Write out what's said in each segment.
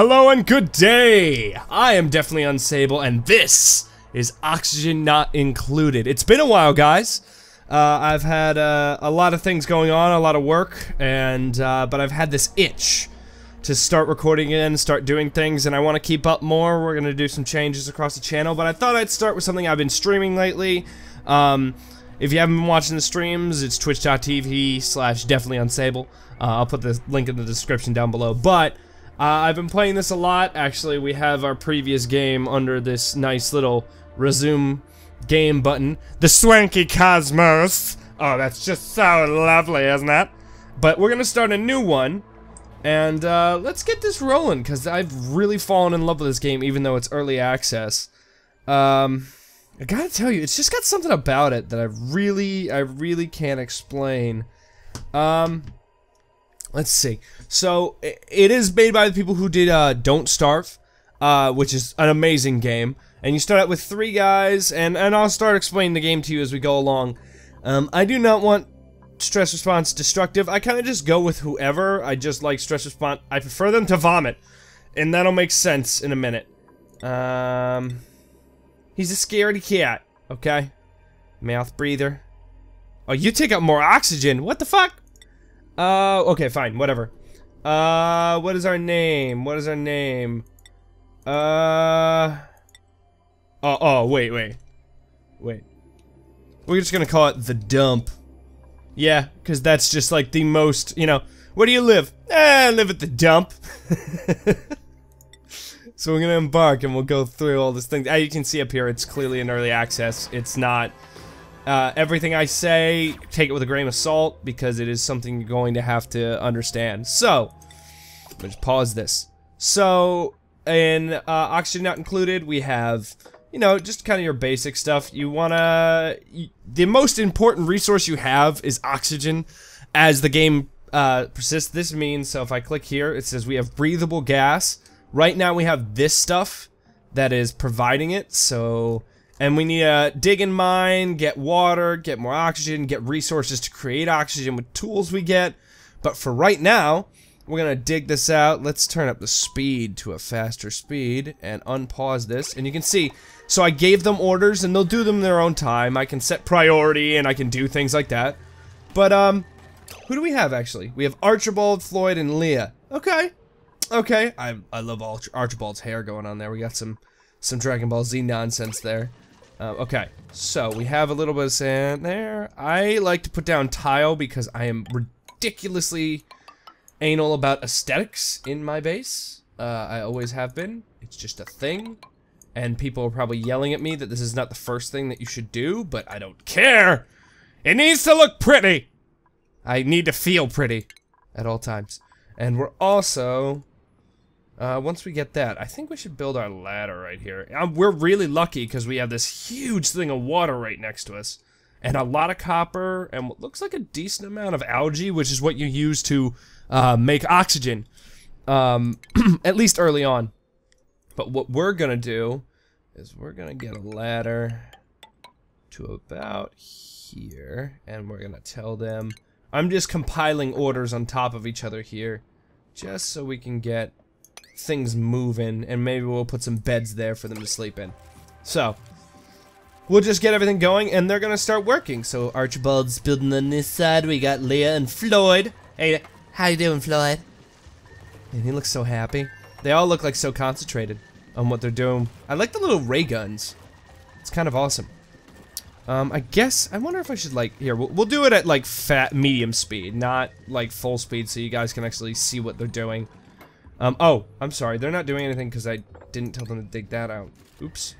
Hello and good day! I am definitely Unstable, and this is Oxygen Not Included. It's been a while, guys. Uh, I've had uh, a lot of things going on, a lot of work, and uh, but I've had this itch to start recording again, start doing things, and I want to keep up more. We're gonna do some changes across the channel, but I thought I'd start with something I've been streaming lately. Um, if you haven't been watching the streams, it's twitch.tv slash definitely unstable. Uh, I'll put the link in the description down below, but uh, I've been playing this a lot. Actually, we have our previous game under this nice little resume game button. The Swanky Cosmos. Oh, that's just so lovely, isn't it? But we're gonna start a new one, and uh, let's get this rolling, because I've really fallen in love with this game, even though it's early access. Um, I gotta tell you, it's just got something about it that I really, I really can't explain. Um, let's see. So it is made by the people who did uh, Don't Starve, uh, which is an amazing game. And you start out with three guys, and and I'll start explaining the game to you as we go along. Um, I do not want stress response destructive. I kind of just go with whoever. I just like stress response. I prefer them to vomit, and that'll make sense in a minute. Um, he's a scaredy cat. Okay, mouth breather. Oh, you take up more oxygen. What the fuck? Uh, okay, fine, whatever. Uh, what is our name? What is our name? Uh... Oh, oh, wait, wait. Wait. We're just gonna call it the dump. Yeah, because that's just like the most, you know, where do you live? Eh, I live at the dump. so we're gonna embark and we'll go through all this thing. As you can see up here, it's clearly an early access. It's not uh, everything I say, take it with a grain of salt because it is something you're going to have to understand. So, let's pause this. So, in uh, oxygen not included, we have, you know, just kind of your basic stuff. You wanna, you, the most important resource you have is oxygen. As the game uh, persists, this means, so if I click here, it says we have breathable gas. Right now we have this stuff that is providing it, so and we need to dig and mine, get water, get more oxygen, get resources to create oxygen with tools we get. But for right now, we're going to dig this out. Let's turn up the speed to a faster speed and unpause this. And you can see, so I gave them orders and they'll do them their own time. I can set priority and I can do things like that. But, um, who do we have actually? We have Archibald, Floyd, and Leah. Okay. Okay. I, I love Archibald's hair going on there. We got some, some Dragon Ball Z nonsense there. Uh, okay, so we have a little bit of sand there. I like to put down tile because I am ridiculously anal about aesthetics in my base. Uh, I always have been. It's just a thing. And people are probably yelling at me that this is not the first thing that you should do, but I don't care! It needs to look pretty! I need to feel pretty at all times. And we're also uh, once we get that, I think we should build our ladder right here. Um, we're really lucky because we have this huge thing of water right next to us. And a lot of copper, and what looks like a decent amount of algae, which is what you use to uh, make oxygen. Um, at least early on. But what we're gonna do is we're gonna get a ladder to about here, and we're gonna tell them... I'm just compiling orders on top of each other here, just so we can get things moving, and maybe we'll put some beds there for them to sleep in. So, we'll just get everything going, and they're gonna start working. So Archibald's building on this side. We got Leah and Floyd. Hey, how you doing, Floyd? And he looks so happy. They all look like so concentrated on what they're doing. I like the little ray guns. It's kind of awesome. Um, I guess, I wonder if I should, like, here, we'll, we'll do it at, like, fat, medium speed, not, like, full speed, so you guys can actually see what they're doing. Um, oh, I'm sorry. They're not doing anything because I didn't tell them to dig that out. Oops.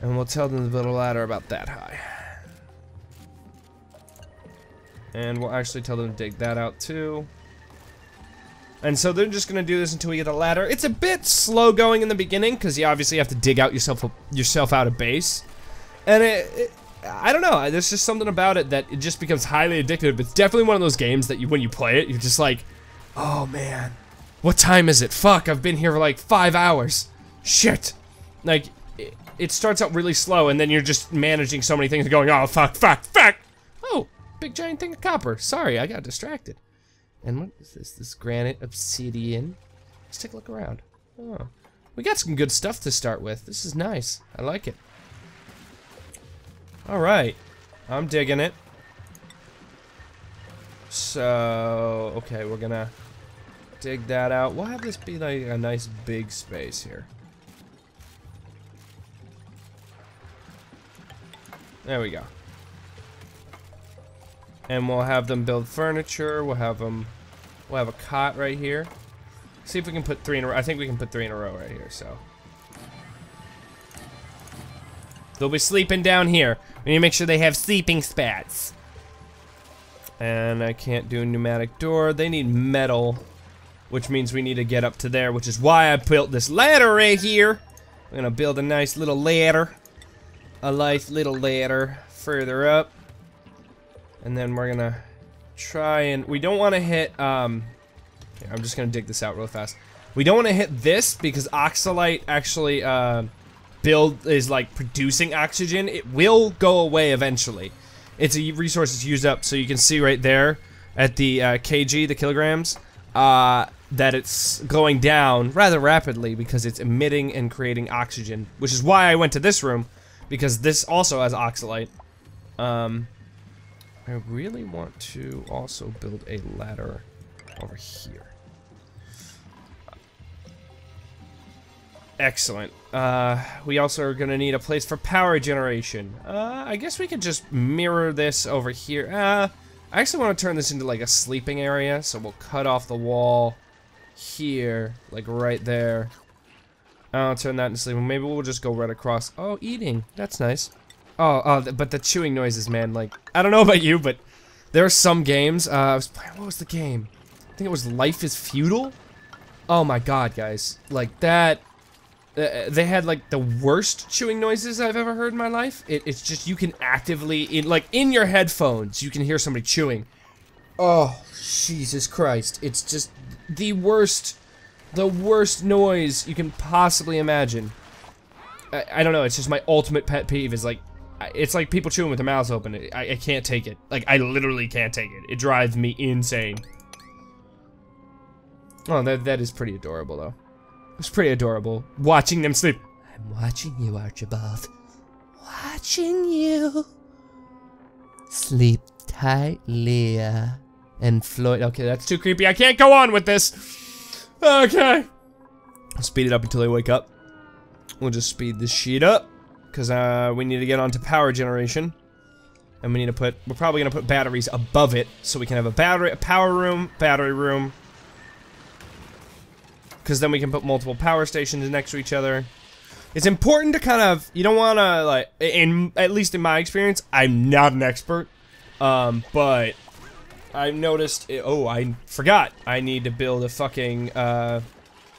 And we'll tell them to build a ladder about that high. And we'll actually tell them to dig that out too. And so they're just gonna do this until we get a ladder. It's a bit slow going in the beginning because you obviously have to dig out yourself yourself out of base. And it, it, I don't know. There's just something about it that it just becomes highly addictive. It's definitely one of those games that you, when you play it, you're just like, Oh man. What time is it? Fuck, I've been here for like five hours. Shit. Like, it, it starts out really slow and then you're just managing so many things and going, oh fuck, fuck, fuck. Oh, big giant thing of copper. Sorry, I got distracted. And what is this? This granite obsidian. Let's take a look around. Oh. We got some good stuff to start with. This is nice. I like it. Alright. I'm digging it. So, okay, we're gonna dig that out. We'll have this be like a nice big space here. There we go. And we'll have them build furniture. We'll have them. We'll have a cot right here. See if we can put three in a row. I think we can put three in a row right here. So they'll be sleeping down here. We need to make sure they have sleeping spots. And I can't do a pneumatic door. They need metal, which means we need to get up to there, which is why I built this ladder right here. I'm gonna build a nice little ladder. A nice little ladder further up. And then we're gonna try and, we don't wanna hit, um, okay, I'm just gonna dig this out real fast. We don't wanna hit this because Oxylite actually, uh, build is like producing oxygen. It will go away eventually it's a resource that's used up. So you can see right there at the uh, kg, the kilograms, uh, that it's going down rather rapidly because it's emitting and creating oxygen, which is why I went to this room because this also has oxylite. Um, I really want to also build a ladder over here. Excellent. Uh, we also are going to need a place for power generation. Uh, I guess we could just mirror this over here. Uh, I actually want to turn this into like a sleeping area, so we'll cut off the wall here, like right there. I'll turn that into sleeping. Maybe we'll just go right across. Oh, eating. That's nice. Oh, oh, but the chewing noises, man. Like, I don't know about you, but there are some games. Uh, I was playing. What was the game? I think it was Life is Feudal. Oh my god, guys! Like that uh, they had like the worst chewing noises I've ever heard in my life. It, it's just you can actively in like in your headphones you can hear somebody chewing. Oh Jesus Christ! It's just the worst, the worst noise you can possibly imagine. I, I don't know. It's just my ultimate pet peeve. Is like it's like people chewing with their mouths open. I, I can't take it. Like I literally can't take it. It drives me insane. Oh, that that is pretty adorable though. It's pretty adorable. Watching them sleep. I'm watching you, Archibald. Watching you. Sleep tight, Leah. And Floyd. Okay, that's too creepy. I can't go on with this. Okay. I'll speed it up until they wake up. We'll just speed this sheet up. Because uh, we need to get onto power generation. And we need to put, we're probably going to put batteries above it. So we can have a battery, a power room, battery room, because then we can put multiple power stations next to each other. It's important to kind of, you don't want to, like, in, at least in my experience, I'm not an expert, um, but I've noticed, it, oh, I forgot, I need to build a fucking, uh,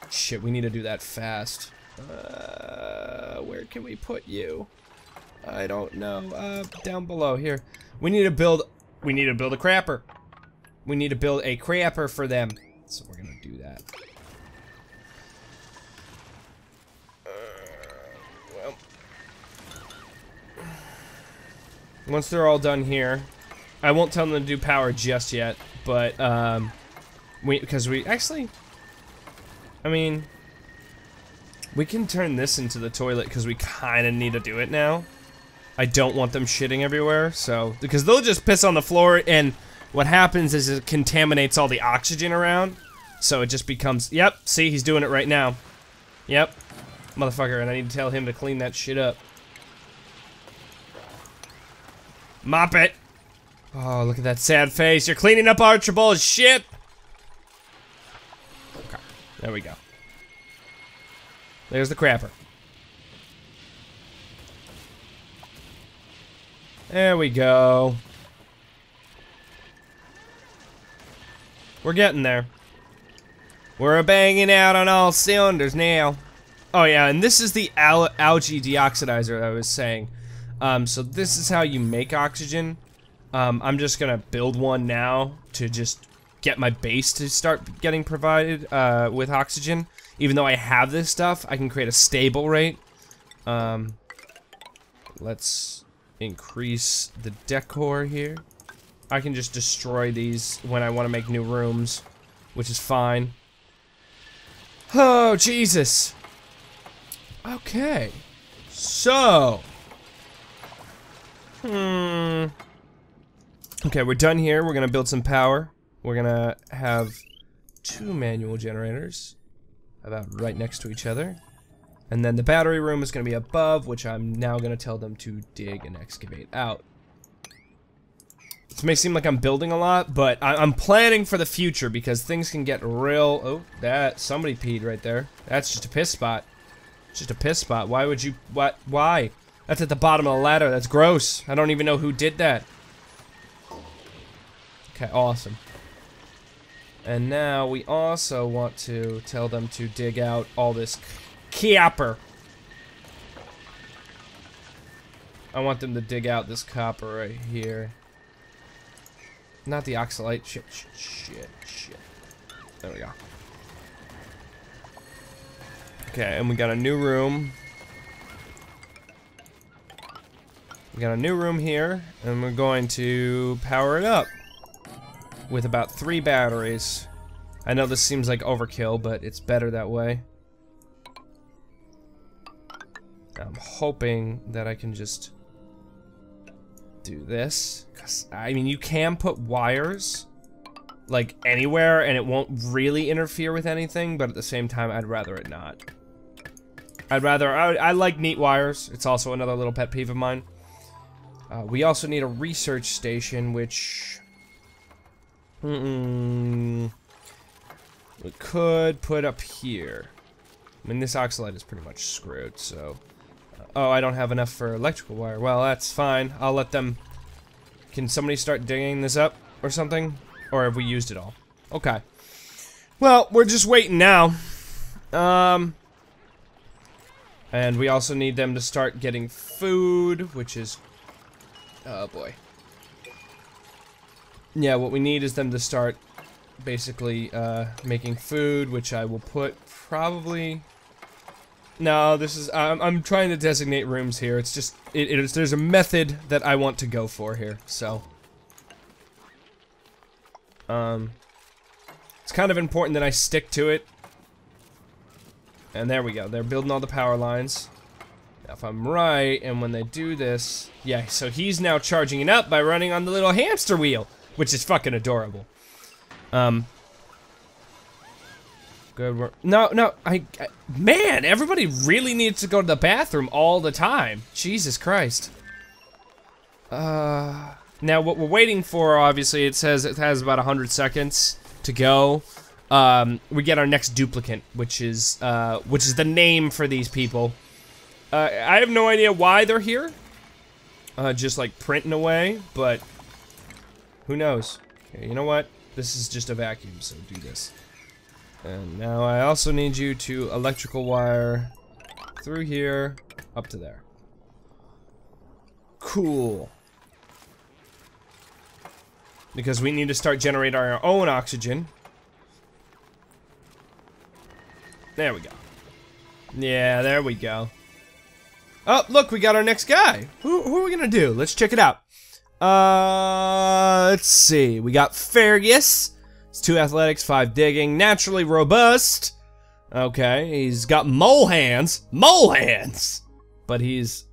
shit, we need to do that fast. Uh, where can we put you? I don't know, uh, down below, here. We need to build, we need to build a crapper. We need to build a crapper for them. So we're gonna do that. Once they're all done here, I won't tell them to do power just yet, but, um, we, because we, actually, I mean, we can turn this into the toilet because we kind of need to do it now. I don't want them shitting everywhere, so, because they'll just piss on the floor, and what happens is it contaminates all the oxygen around, so it just becomes, yep, see, he's doing it right now. Yep, motherfucker, and I need to tell him to clean that shit up. Mop it. Oh, look at that sad face. You're cleaning up Archibald's shit. Okay, there we go. There's the crapper. There we go. We're getting there. We're banging out on all cylinders now. Oh yeah, and this is the al algae deoxydizer I was saying. Um, so this is how you make oxygen. Um, I'm just gonna build one now to just get my base to start getting provided uh, with oxygen. Even though I have this stuff, I can create a stable rate. Um, let's increase the decor here. I can just destroy these when I want to make new rooms, which is fine. Oh, Jesus. Okay. So. Hmm. Okay, we're done here. We're gonna build some power. We're gonna have two manual generators about right next to each other. And then the battery room is gonna be above, which I'm now gonna tell them to dig and excavate out. This may seem like I'm building a lot, but I am planning for the future because things can get real. Oh, that somebody peed right there. That's just a piss spot. Just a piss spot. Why would you? What? Why? That's at the bottom of the ladder. That's gross. I don't even know who did that. Okay, awesome. And now we also want to tell them to dig out all this copper. I want them to dig out this copper right here. Not the oxylite. Shit, shit, shit, shit. There we go. Okay, and we got a new room. We got a new room here, and we're going to power it up with about three batteries. I know this seems like overkill, but it's better that way. I'm hoping that I can just do this. Cause, I mean, you can put wires, like, anywhere, and it won't really interfere with anything, but at the same time, I'd rather it not. I'd rather, I, I like neat wires. It's also another little pet peeve of mine. Uh, we also need a research station, which... Mm -mm, we could put up here. I mean, this oxylite is pretty much screwed, so... Oh, I don't have enough for electrical wire. Well, that's fine. I'll let them... Can somebody start digging this up or something? Or have we used it all? Okay. Well, we're just waiting now. Um... And we also need them to start getting food, which is... Oh, boy. Yeah, what we need is them to start basically uh, making food, which I will put probably no, this is, I'm, I'm trying to designate rooms here. It's just, it, it is, there's a method that I want to go for here, so. Um, it's kind of important that I stick to it. And there we go, they're building all the power lines. If I'm right, and when they do this, yeah, so he's now charging it up by running on the little hamster wheel, which is fucking adorable. Um, Good work. No, no, I, I, man, everybody really needs to go to the bathroom all the time. Jesus Christ. Uh, now what we're waiting for, obviously, it says it has about 100 seconds to go. Um, we get our next duplicant, which is, uh, which is the name for these people. Uh, I have no idea why they're here. Uh, just like printing away, but who knows? Okay, you know what? This is just a vacuum, so do this. And now I also need you to electrical wire through here, up to there. Cool. Because we need to start generating our own oxygen. There we go. Yeah, there we go. Oh, look, we got our next guy. Who, who are we gonna do? Let's check it out. Uh, let's see. We got Fergus. It's two athletics, five digging, naturally robust. Okay, he's got mole hands. Mole hands! But he's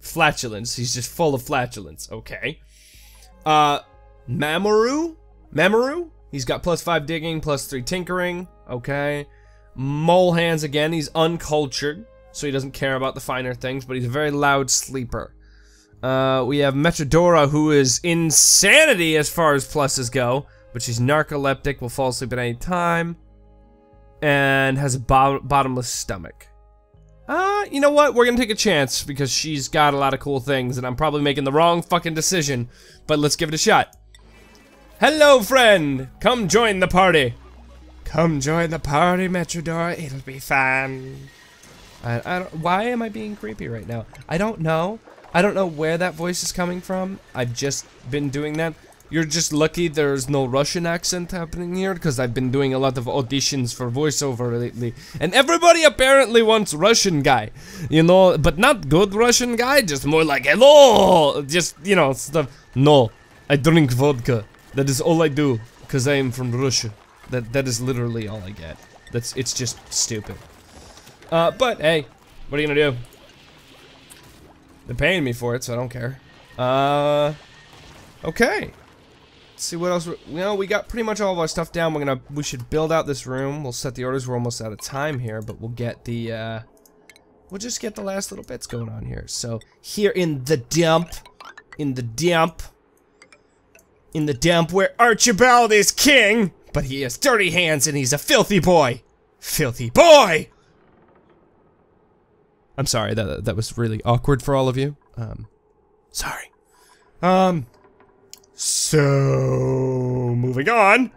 flatulence. He's just full of flatulence. Okay. Uh, Mamoru? Mamoru? He's got plus five digging, plus three tinkering. Okay. Mole hands again. He's uncultured, so he doesn't care about the finer things, but he's a very loud sleeper. Uh, we have Metrodora, who is insanity as far as pluses go but she's narcoleptic, will fall asleep at any time, and has a bo bottomless stomach. Uh, you know what? We're gonna take a chance because she's got a lot of cool things, and I'm probably making the wrong fucking decision, but let's give it a shot. Hello, friend! Come join the party! Come join the party, Metrodora. It'll be fun. I, I don't, why am I being creepy right now? I don't know. I don't know where that voice is coming from. I've just been doing that. You're just lucky there's no Russian accent happening here, because I've been doing a lot of auditions for voiceover lately. And everybody apparently wants Russian guy. You know, but not good Russian guy, just more like, hello! Just, you know, stuff. No, I drink vodka. That is all I do, because I am from Russia. That That is literally all I get. That's it's just stupid. Uh, but hey, what are you gonna do? They're paying me for it, so I don't care. Uh, okay. Let's see what else. We, you know, we got pretty much all of our stuff down. We're gonna, we should build out this room. We'll set the orders. We're almost out of time here, but we'll get the, uh, we'll just get the last little bits going on here. So here in the dump, in the dump, in the dump where Archibald is king, but he has dirty hands and he's a filthy boy. Filthy boy! I'm sorry, that, that was really awkward for all of you. Um, sorry. Um, so, moving on.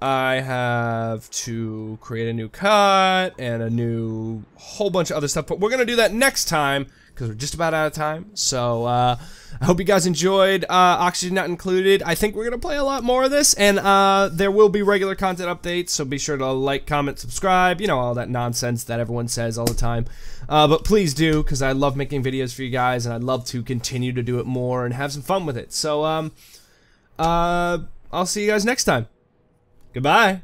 I have to create a new cut and a new whole bunch of other stuff, but we're gonna do that next time because we're just about out of time. So uh, I hope you guys enjoyed uh, Oxygen Not Included. I think we're going to play a lot more of this, and uh, there will be regular content updates, so be sure to like, comment, subscribe, you know, all that nonsense that everyone says all the time. Uh, but please do, because I love making videos for you guys, and I'd love to continue to do it more and have some fun with it. So, um, uh, I'll see you guys next time. Goodbye.